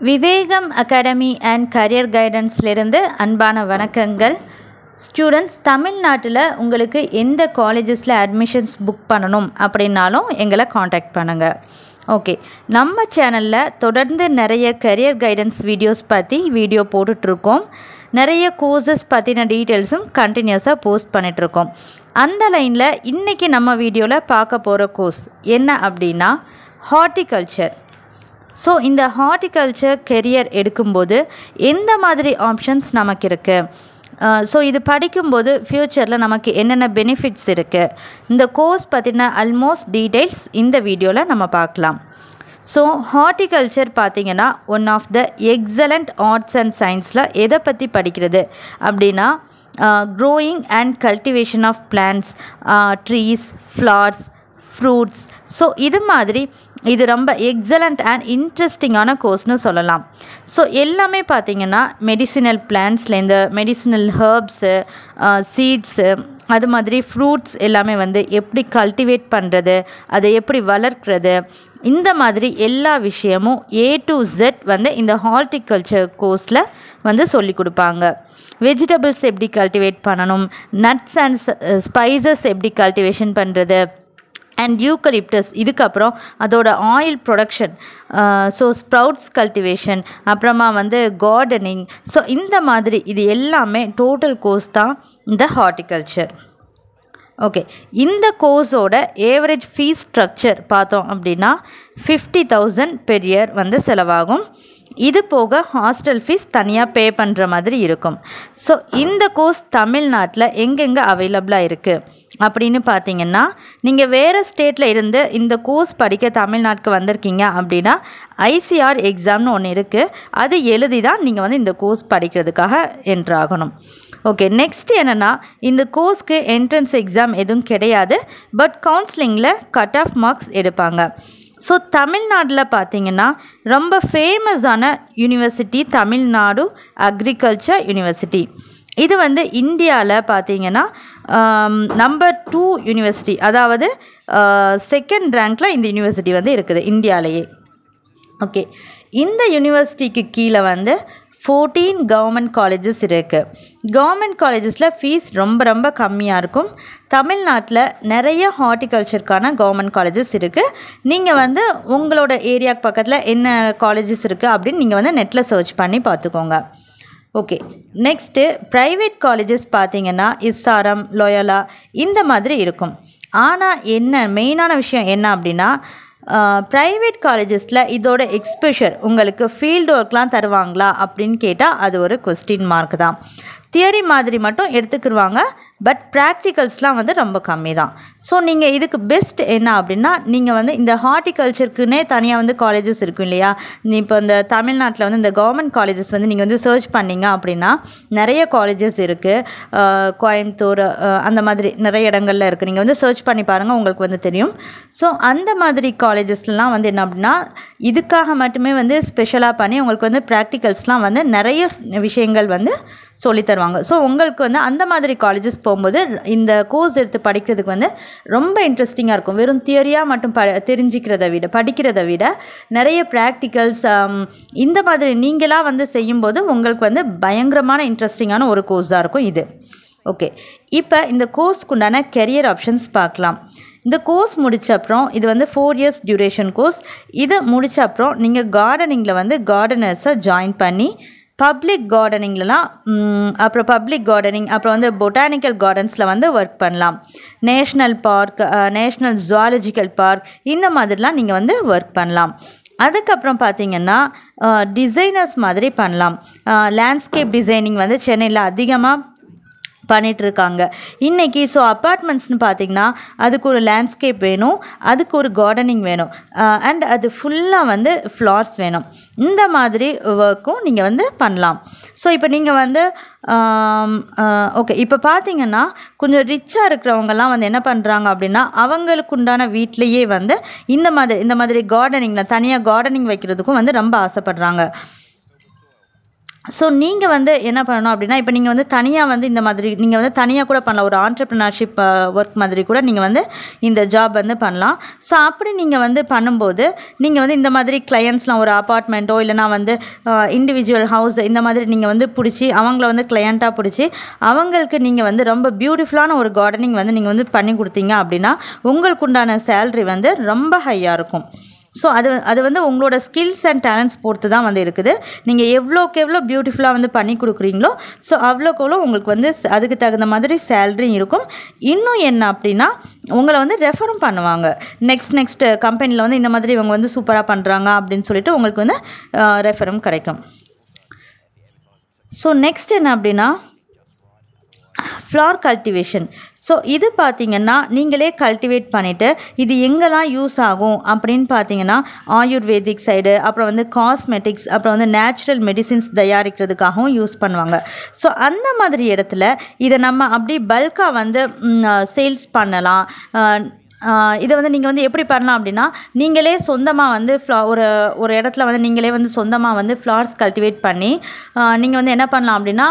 Vivegam academy and career கைடன்ஸ்லேருந்து அன்பான வணக்கங்கள். ஸ்டூடெண்ட்ஸ் தமிழ்நாட்டில் உங்களுக்கு எந்த காலேஜஸில் அட்மிஷன்ஸ் புக் பண்ணணும் அப்படின்னாலும் எங்களை காண்டாக்ட் பண்ணுங்கள் ஓகே நம்ம சேனலில் தொடர்ந்து நிறைய கரியர் கைடன்ஸ் வீடியோஸ் பற்றி வீடியோ போட்டுட்ருக்கோம். நிறைய கோர்சஸ் பற்றின டீட்டெயில்ஸும் கண்டினியூஸாக போஸ்ட் பண்ணிகிட்ருக்கோம் அந்த லைனில் இன்றைக்கி நம்ம வீடியோவில் பார்க்க போகிற கோர்ஸ் என்ன அப்படின்னா ஹார்ட்டிகல்ச்சர் ஸோ இந்த ஹார்ட்டிகல்ச்சர் கெரியர் எடுக்கும்போது எந்த மாதிரி ஆப்ஷன்ஸ் நமக்கு இருக்குது ஸோ இது படிக்கும்போது ஃப்யூச்சரில் நமக்கு என்னென்ன பெனிஃபிட்ஸ் இருக்குது இந்த கோர்ஸ் பற்றின அல்மோஸ்ட் டீட்டெயில்ஸ் இந்த வீடியோவில் நம்ம பார்க்கலாம். ஸோ ஹார்ட்டிகல்ச்சர் பார்த்திங்கன்னா one of the excellent arts and சயின்ஸில் எதை பற்றி படிக்கிறது? அப்படின்னா growing and cultivation of plants trees flowers fruits so இது மாதிரி இது ரொம்ப எக்ஸலண்ட் அண்ட் இன்ட்ரெஸ்டிங்கான கோர்ஸ்னு சொல்லலாம். ஸோ எல்லாமே பார்த்திங்கன்னா மெடிசினல் பிளான்ஸ்லேருந்து மெடிசினல் ஹர்ப்ஸு சீட்ஸு அது மாதிரி ஃப்ரூட்ஸ் எல்லாமே வந்து எப்படி கல்டிவேட் பண்ணுறது அதை எப்படி வளர்க்குறது இந்த மாதிரி எல்லா விஷயமும் ஏ டு ஜெட் வந்து இந்த ஹார்டிகல்ச்சர் கோர்ஸில் வந்து சொல்லி கொடுப்பாங்க. வெஜிடபிள்ஸ் எப்படி கல்டிவேட் பண்ணணும் நட்ஸ் அண்ட் ஸ்பைசஸ் எப்படி கல்டிவேஷன் பண்ணுறது அண்ட் யூக்கலிப்டஸ் இதுக்கப்புறம் அதோட oil production so sprouts cultivation அப்புறமா வந்து கார்டனிங் ஸோ இந்த மாதிரி இது எல்லாமே டோட்டல் கோர்ஸ் தான் இந்த ஹார்ட்டிகல்ச்சர் ஓகே இந்த கோர்ஸோட ஏவரேஜ் ஃபீஸ் ஸ்ட்ரக்சர் பார்த்தோம் அப்படின்னா ஃபிஃப்டி தௌசண்ட் பெர் இயர் வந்து செலவாகும். இது போக ஹாஸ்டல் ஃபீஸ் தனியாக பே பண்ணுற மாதிரி இருக்கும். ஸோ இந்த கோர்ஸ் தமிழ்நாட்டில் எங்கெங்கே அவைலபிளாக இருக்குது அப்படின்னு பார்த்தீங்கன்னா நீங்கள் வேறு ஸ்டேட்டில் இருந்து இந்த கோர்ஸ் படிக்க தமிழ்நாட்டுக்கு வந்திருக்கீங்க அப்படின்னா ஐசிஆர் எக்ஸாம்னு ஒன்று இருக்குது அது எழுதி தான் நீங்கள் வந்து இந்த கோர்ஸ் படிக்கிறதுக்காக என்ட்ராகணும் ஓகே நெக்ஸ்ட் என்னென்னா இந்த கோர்ஸ்க்கு என்ட்ரன்ஸ் எக்ஸாம் எதுவும் கிடையாது. பட் கவுன்சிலிங்கில் கட் ஆஃப் மார்க்ஸ் எடுப்பாங்க. ஸோ தமிழ்நாட்டில் பார்த்தீங்கன்னா ரொம்ப ஃபேமஸான யூனிவர்சிட்டி தமிழ்நாடு அக்ரிகல்ச்சர் யூனிவர்சிட்டி இது வந்து இந்தியாவில் பார்த்தீங்கன்னா நம்பர் டூ யூனிவர்சிட்டி அதாவது செகண்ட் ரேங்க்கில் இந்த யூனிவர்சிட்டி வந்து இருக்குது இந்தியாவிலேயே ஓகே இந்த யூனிவர்சிட்டிக்கு கீழே வந்து ஃபோர்டீன் கவர்மெண்ட் காலேஜஸ் இருக்குது கவர்மெண்ட் காலேஜஸில் ஃபீஸ் ரொம்ப ரொம்ப கம்மியாக இருக்கும். தமிழ்நாட்டில் நிறைய ஹார்ட்டிகல்ச்சருக்கான கவர்மெண்ட் காலேஜஸ் இருக்குது நீங்கள் வந்து உங்களோட ஏரியாவுக்கு பக்கத்தில் என்ன காலேஜஸ் இருக்குது அப்படின்னு நீங்கள் வந்து நெட்டில் சர்ச் பண்ணி பார்த்துக்கோங்க. ஓகே நெக்ஸ்ட்டு ப்ரைவேட் காலேஜஸ் பார்த்தீங்கன்னா இஸ்ஆர்எம் லொயலா இந்த மாதிரி இருக்கும். ஆனால் என்ன மெயினான விஷயம் என்ன அப்படின்னா ப்ரைவேட் காலேஜஸில் இதோட எக்ஸ்போஷர் உங்களுக்கு ஃபீல்டு ஒர்க்லாம் தருவாங்களா அப்படின்னு கேட்டால் அது ஒரு கொஸ்டின் மார்க் தான். தியரி மாதிரி மட்டும் எடுத்துக்கிடுவாங்க பட் ப்ராக்டிகல்ஸ்லாம் வந்து ரொம்ப கம்மி தான் ஸோ நீங்கள் இதுக்கு பெஸ்ட் என்ன அப்படின்னா நீங்கள் வந்து இந்த ஹார்ட்டிகல்ச்சருக்குன்னே தனியாக வந்து காலேஜஸ் இருக்கும் இல்லையா? இப்போ இந்த தமிழ்நாட்டில் வந்து இந்த கவர்மெண்ட் காலேஜஸ் வந்து நீங்கள் வந்து சர்ச் பண்ணிங்க அப்படின்னா நிறைய காலேஜஸ் இருக்குது கோயம்புத்தூர் அந்த மாதிரி நிறைய இடங்கள்ல இருக்குது நீங்கள் வந்து சர்ச் பண்ணி பாருங்கள் உங்களுக்கு வந்து தெரியும். ஸோ அந்த மாதிரி காலேஜஸ்லாம் வந்து என்ன அப்படின்னா இதுக்காக மட்டுமே வந்து ஸ்பெஷலாக பண்ணி உங்களுக்கு வந்து ப்ராக்டிகல்ஸ்லாம் வந்து நிறைய விஷயங்கள் வந்து சொல்லித்தருவாங்க. ஸோ உங்களுக்கு வந்து அந்த மாதிரி காலேஜஸ் போகும்போது இந்த கோர்ஸ் எடுத்து படிக்கிறதுக்கு வந்து ரொம்ப இன்ட்ரெஸ்டிங்காக இருக்கும். வெறும் தியரியாக மட்டும் ப தெரிஞ்சிக்கிறத விட படிக்கிறத விட நிறைய ப்ராக்டிக்கல்ஸ் um, இந்த மாதிரி நீங்களாக வந்து செய்யும்போது உங்களுக்கு வந்து பயங்கரமான இன்ட்ரெஸ்டிங்கான ஒரு கோர்ஸ் தான் இருக்கும் இது. ஓகே இப்போ இந்த கோர்ஸ்க்கு உண்டான கெரியர் ஆப்ஷன்ஸ் பார்க்கலாம். இந்த கோர்ஸ் முடித்த அப்புறம் இது வந்து ஃபோர் இயர்ஸ் டியூரேஷன் கோர்ஸ் இதை முடித்த அப்புறம் நீங்கள் கார்டனிங்கில் வந்து கார்டனர்ஸை ஜாயின் பண்ணி பப்ளிக் கார்டனிங்லலாம் அப்புறம் பப்ளிக் கார்டனிங் அப்புறம் வந்து பொட்டானிக்கல் கார்டன்ஸில் வந்து ஒர்க் பண்ணலாம். National park national zoological park இந்த மாதிரிலாம் நீங்கள் வந்து ஒர்க் பண்ணலாம். அதுக்கப்புறம் பார்த்தீங்கன்னா டிசைனர்ஸ் மாதிரி பண்ணலாம். லேண்ட்ஸ்கேப் டிசைனிங் வந்து சென்னையில் அதிகமாக பண்ணிகிட்ருக்காங்க இன்றைக்கி ஸோ அப்பார்ட்மெண்ட்ஸ்னு பார்த்திங்கன்னா அதுக்கு ஒரு லேண்ட்ஸ்கேப் வேணும் அதுக்கு ஒரு கார்டனிங் வேணும் அண்ட் அது ஃபுல்லாக வந்து ஃப்ளார்ஸ் வேணும். இந்த மாதிரி ஒர்க்கும் நீங்கள் வந்து பண்ணலாம். ஸோ இப்போ நீங்கள் வந்து ஓகே இப்போ பார்த்தீங்கன்னா கொஞ்சம் ரிச்சாக இருக்கிறவங்கலாம் வந்து என்ன பண்ணுறாங்க அப்படின்னா அவங்களுக்கு உண்டான வீட்லேயே வந்து இந்த மாதிரி இந்த மாதிரி கார்டனிங்கில் தனியாக கார்டனிங் வைக்கிறதுக்கும் வந்து ரொம்ப ஆசைப்படுறாங்க. ஸோ நீங்கள் வந்து என்ன பண்ணணும் அப்படின்னா இப்போ நீங்கள் வந்து தனியாக வந்து இந்த மாதிரி நீங்கள் வந்து தனியாக கூட பண்ணலாம். ஒரு ஆண்டர்ப்ரினர்ஷிப் ஒர்க் மாதிரி கூட நீங்கள் வந்து இந்த ஜாப் வந்து பண்ணலாம். ஸோ அப்படி நீங்கள் வந்து பண்ணும்போது நீங்கள் வந்து இந்த மாதிரி கிளையண்ட்ஸ்லாம் ஒரு அப்பார்ட்மெண்ட்டோ இல்லைனா வந்து இண்டிவிஜுவல் ஹவுஸ் இந்த மாதிரி நீங்கள் வந்து பிடிச்சி அவங்கள வந்து கிளையண்ட்டாக பிடிச்சி அவங்களுக்கு நீங்கள் வந்து ரொம்ப பியூட்டிஃபுல்லான ஒரு கார்டனிங் வந்து நீங்கள் வந்து பண்ணி கொடுத்தீங்க அப்படின்னா உங்களுக்கு உண்டான சேல்ரி வந்து ரொம்ப ஹையாக இருக்கும். ஸோ அது அது வந்து உங்களோட ஸ்கில்ஸ் அண்ட் டேலண்ட்ஸ் பொறுத்து தான் வந்து இருக்குது. நீங்கள் எவ்வளோக்கு எவ்வளோ பியூட்டிஃபுல்லாக வந்து பண்ணி கொடுக்குறீங்களோ ஸோ அவ்வளோக்கு எவ்வளோ உங்களுக்கு வந்து அதுக்கு தகுந்த மாதிரி சேல்ரியும் இருக்கும். இன்னும் என்ன அப்படின்னா உங்களை வந்து ரெஃபரும் பண்ணுவாங்க. நெக்ஸ்ட் நெக்ஸ்ட் கம்பெனியில் வந்து இந்த மாதிரி இவங்க வந்து சூப்பராக பண்ணுறாங்க அப்படின்னு சொல்லிட்டு உங்களுக்கு வந்து ரெஃபரும் கிடைக்கும். ஸோ நெக்ஸ்ட் என்ன அப்படின்னா ஃப்ளார் கல்டிவேஷன் ஸோ இது பார்த்திங்கன்னா நீங்களே கல்டிவேட் பண்ணிவிட்டு இது எங்கெல்லாம் யூஸ் ஆகும் அப்படின்னு பார்த்தீங்கன்னா ஆயுர்வேதிக் சைடு அப்புறம் வந்து காஸ்மெட்டிக்ஸ் அப்புறம் வந்து நேச்சுரல் மெடிசின்ஸ் தயாரிக்கிறதுக்காகவும் யூஸ் பண்ணுவாங்க. ஸோ அந்த மாதிரி இடத்துல இதை நம்ம அப்படி பல்காக வந்து சேல்ஸ் பண்ணலாம். இதை வந்து நீங்கள் வந்து எப்படி பண்ணலாம் அப்படின்னா நீங்களே சொந்தமாக வந்து ஃப்ளா ஒரு ஒரு இடத்துல வந்து நீங்களே வந்து சொந்தமாக வந்து ஃப்ளார்ஸ் கல்டிவேட் பண்ணி நீங்கள் வந்து என்ன பண்ணலாம் அப்படின்னா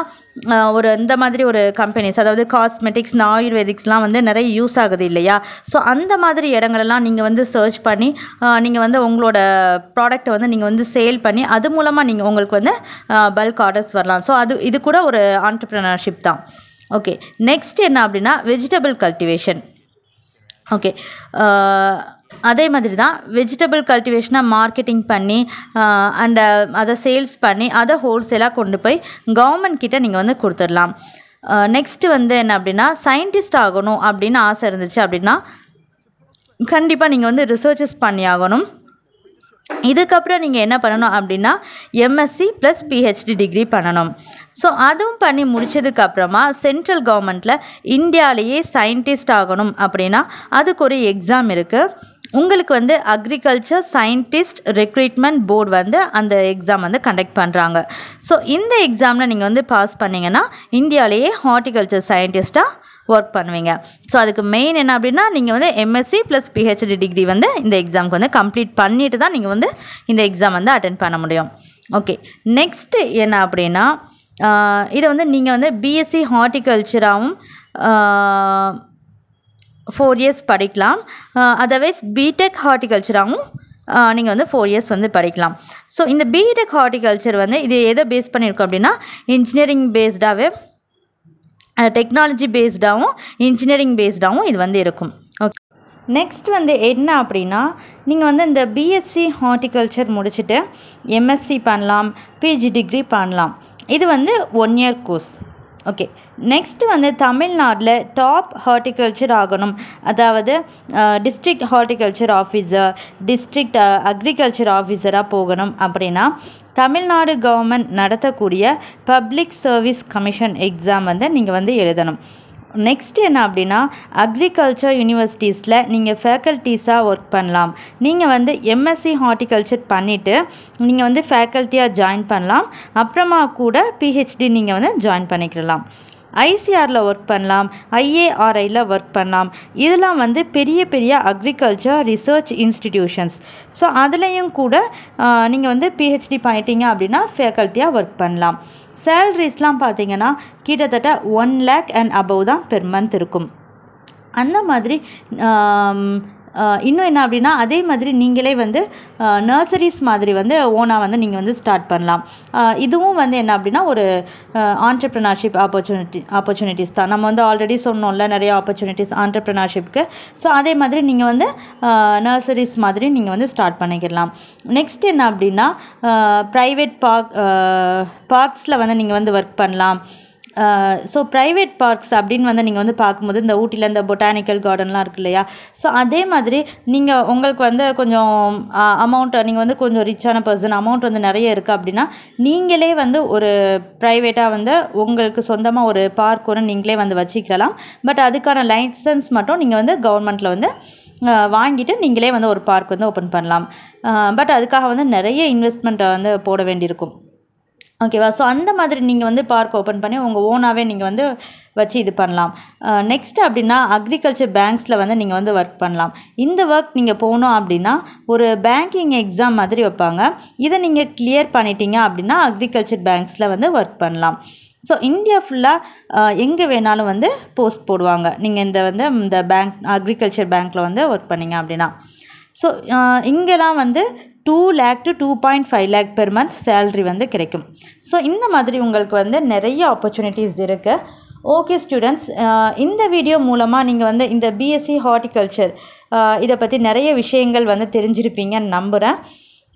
ஒரு இந்த மாதிரி ஒரு கம்பெனிஸ் அதாவது காஸ்மெட்டிக்ஸ் இந்த ஆயுர்வேதிக்ஸ்லாம் வந்து நிறைய யூஸ் ஆகுது இல்லையா? ஸோ அந்த மாதிரி இடங்களெல்லாம் நீங்கள் வந்து சர்ச் பண்ணி நீங்கள் வந்து உங்களோட ப்ராடக்ட்டை வந்து நீங்கள் வந்து சேல் பண்ணி அது மூலமாக நீங்கள் உங்களுக்கு வந்து பல்க் ஆர்டர்ஸ் வரலாம். ஸோ அது இது கூட ஒரு ஆண்டர்ப்ரினர்ஷிப் தான். ஓகே நெக்ஸ்ட் என்ன அப்படின்னா வெஜிடபிள் கல்டிவேஷன் ஓகே. அதே மாதிரி தான் வெஜிடபிள் கல்டிவேஷனாக மார்க்கெட்டிங் பண்ணி அண்ட் அதை சேல்ஸ் பண்ணி அதை ஹோல்சேலாக கொண்டு போய் கவர்மெண்ட் கிட்ட நீங்கள் வந்து கொடுத்துடலாம். நெக்ஸ்ட்டு வந்து என்ன அப்படின்னா சயின்டிஸ்ட் ஆகணும் அப்படின்னு ஆசை இருந்துச்சு அப்படின்னா கண்டிப்பாக நீங்கள் வந்து ரிசர்ச்சஸ் பண்ணி ஆகணும். இதுக்கப்புறம் நீங்கள் என்ன பண்ணணும் அப்படின்னா எம்எஸ்சி ப்ளஸ் பிஹெச்டி டிகிரி பண்ணணும். ஸோ அதுவும் பண்ணி முடிச்சதுக்கப்புறமா சென்ட்ரல் கவர்மெண்ட்டில் இந்தியாவிலேயே சயின்டிஸ்ட் ஆகணும் அப்படின்னா அதுக்கு ஒரு எக்ஸாம் இருக்குது உங்களுக்கு வந்து அக்ரிகல்ச்சர் சயின்டிஸ்ட் ரெக்ரூட்மெண்ட் போர்டு வந்து அந்த எக்ஸாம் வந்து கண்டக்ட் பண்ணுறாங்க ஸோ இந்த எக்ஸாமில் நீங்கள் வந்து பாஸ் பண்ணிங்கன்னா இந்தியாவிலேயே ஹார்ட்டிகல்ச்சர் சயின்டிஸ்ட்டாக ஒர்க் பண்ணுவீங்க. ஸோ அதுக்கு மெயின் என்ன அப்படின்னா நீங்கள் வந்து எம்எஸ்சி ப்ளஸ் பிஹெச்டி டிகிரி வந்து இந்த எக்ஸாமுக்கு வந்து கம்ப்ளீட் பண்ணிட்டு தான் நீங்கள் வந்து இந்த எக்ஸாம் வந்து அட்டன் பண்ண முடியும். ஓகே நெக்ஸ்ட்டு என்ன அப்படின்னா இதை வந்து நீங்கள் வந்து பிஎஸ்சி ஹார்ட்டிகல்ச்சராகவும் ஃபோர் இயர்ஸ் படிக்கலாம். அதர்வைஸ் பிடெக் ஹார்ட்டிகல்ச்சராகவும் நீங்கள் வந்து ஃபோர் இயர்ஸ் வந்து படிக்கலாம். ஸோ இந்த பிடெக் ஹார்ட்டிகல்ச்சர் வந்து இது எதை பேஸ் பண்ணியிருக்கோம் அப்படின்னா இன்ஜினியரிங் பேஸ்டாகவே டெக்னாலஜி பேஸ்டாகவும் இன்ஜினியரிங் பேஸ்டாகவும் இது வந்து இருக்கும். ஓகே நெக்ஸ்ட் வந்து என்ன அப்படின்னா நீங்கள் வந்து இந்த பிஎஸ்சி ஹார்ட்டிகல்ச்சர் முடிச்சுட்டு எம்எஸ்சி பண்ணலாம் பிஜி டிகிரி பண்ணலாம். இது வந்து one year course okay next வந்து தமிழ்நாட்டில் டாப் ஹார்டிகல்ச்சர் ஆகணும். அதாவது district horticulture officer district agriculture ஆஃபீஸராக போகணும் அப்படின்னா தமிழ்நாடு கவர்மெண்ட் நடத்தக்கூடிய பப்ளிக் சர்வீஸ் கமிஷன் எக்ஸாம் வந்து நீங்கள் வந்து எழுதணும். நெக்ஸ்ட் என்ன அப்படின்னா அக்ரிகல்ச்சர் யூனிவர்சிட்டிஸில் நீங்கள் ஃபேக்கல்ட்டிஸாக ஒர்க் பண்ணலாம். நீங்கள் வந்து எம்எஸ்சி ஹார்டிகல்ச்சர் பண்ணிவிட்டு நீங்கள் வந்து ஃபேக்கல்ட்டியாக ஜாயின் பண்ணலாம். அப்புறமா கூட பிஹெச்டி நீங்கள் வந்து ஜாயின் பண்ணிக்கிடலாம் ஐசிஆரில் ஒர்க் பண்ணலாம் ஐஏஆர்ஐயில் ஒர்க் பண்ணலாம். இதெல்லாம் வந்து பெரிய பெரிய அக்ரிகல்ச்சர் ரிசர்ச் இன்ஸ்டிடியூஷன்ஸ் ஸோ அதுலேயும் கூட நீங்கள் வந்து பிஹெச்டி பண்ணிட்டீங்க அப்படின்னா ஃபேக்கல்ட்டியாக ஒர்க் பண்ணலாம். சேல்ரிஸ்லாம் பார்த்தீங்கன்னா கிட்டத்தட்ட ஒன் லேக் அண்ட் அபவ் தான் பெர் மந்த் இருக்கும். அந்த மாதிரி இன்னும் என்ன அப்படின்னா அதே மாதிரி நீங்களே வந்து நர்சரிஸ் மாதிரி வந்து ஓனாக வந்து நீங்கள் வந்து ஸ்டார்ட் பண்ணலாம். இதுவும் வந்து என்ன அப்படின்னா ஒரு ஆண்டர்ப்ரினர்ஷிப் ஆப்பர்ச்சுனிட்டி ஆப்பர்ச்சுனிட்டிஸ் தான். நம்ம வந்து ஆல்ரெடி சொன்னோம்ல நிறைய ஆப்பர்ச்சுனிட்டிஸ் ஆண்டர்ப்ரினர்ஷிப்க்கு ஸோ அதே மாதிரி நீங்கள் வந்து நர்சரிஸ் மாதிரி நீங்கள் வந்து ஸ்டார்ட் பண்ணிக்கலாம். நெக்ஸ்ட் என்ன அப்படின்னா ப்ரைவேட் பார்க் பார்க்ஸில் வந்து நீங்கள் வந்து ஒர்க் பண்ணலாம். ஸோ ப்ரைவேட் பார்க்ஸ் அப்படின்னு வந்து நீங்கள் வந்து பார்க்கும்போது இந்த ஊட்டியில் இந்த பொட்டானிக்கல் கார்டன்லாம் இருக்கு இல்லையா? ஸோ அதே மாதிரி நீங்கள் உங்களுக்கு வந்து கொஞ்சம் அமௌண்ட் நீங்கள் வந்து கொஞ்சம் ரிச்சான பர்சன் அமௌண்ட் வந்து நிறைய இருக்குது அப்படின்னா நீங்களே வந்து ஒரு ப்ரைவேட்டாக வந்து உங்களுக்கு சொந்தமாக ஒரு பார்க் ஒன்று நீங்களே வந்து வச்சுக்கலாம். பட் அதுக்கான லைசன்ஸ் மட்டும் நீங்கள் வந்து கவர்மெண்ட்டில் வந்து வாங்கிட்டு நீங்களே வந்து ஒரு பார்க் வந்து ஓப்பன் பண்ணலாம். பட் அதுக்காக வந்து நிறைய இன்வெஸ்ட்மெண்ட்டை வந்து போட வேண்டியிருக்கும். ஓகேவா? ஸோ அந்த மாதிரி நீங்கள் வந்து பார்க் ஓப்பன் பண்ணி உங்கள் ஓனாகவே நீங்கள் வந்து வச்சு இது பண்ணலாம். நெக்ஸ்ட் அப்படின்னா அக்ரிகல்ச்சர் பேங்க்ஸில் வந்து நீங்கள் வந்து ஒர்க் பண்ணலாம். இந்த ஒர்க் நீங்கள் போகணும் அப்படின்னா ஒரு பேங்கிங் எக்ஸாம் மாதிரி வைப்பாங்க. இதை நீங்கள் கிளியர் பண்ணிட்டீங்க அப்படின்னா அக்ரிகல்ச்சர் பேங்க்ஸில் வந்து ஒர்க் பண்ணலாம். ஸோ இந்தியா ஃபுல்லாக எங்கே வேணாலும் வந்து போஸ்ட் போடுவாங்க. நீங்கள் இந்த வந்து இந்த பேங்க் அக்ரிகல்ச்சர் பேங்க்கில் வந்து ஒர்க் பண்ணீங்க அப்படின்னா. ஸோ இங்கெல்லாம் வந்து two lakh to two point five lakh per month salary வந்து கிடைக்கும். ஸோ இந்த மாதிரி உங்களுக்கு வந்து நிறைய ஆப்பர்ச்சுனிட்டிஸ் இருக்குது ஓகே ஸ்டூடெண்ட்ஸ் இந்த வீடியோ மூலமாக நீங்கள் வந்து இந்த பிஎஸ்சி ஹார்டிகல்ச்சர் இதை பற்றி நிறைய விஷயங்கள் வந்து தெரிஞ்சிருப்பீங்கன்னு நம்புகிறேன்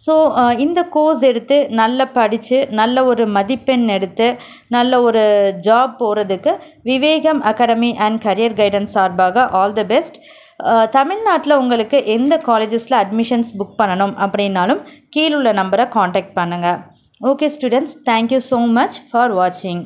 ஸோ இந்த கோர்ஸ் எடுத்து நல்லா படித்து நல்ல ஒரு மதிப்பெண் எடுத்து நல்ல ஒரு ஜாப் போகிறதுக்கு Vivekam academy and career guidance சார்பாக ஆல் தி பெஸ்ட் தமிழ்நாட்டில் உங்களுக்கு எந்த காலேஜஸில் அட்மிஷன்ஸ் புக் பண்ணணும் அப்படின்னாலும் கீழுள்ள நம்பரை காண்டாக்ட் பண்ணுங்கள் okay students thank you so much for வாட்சிங்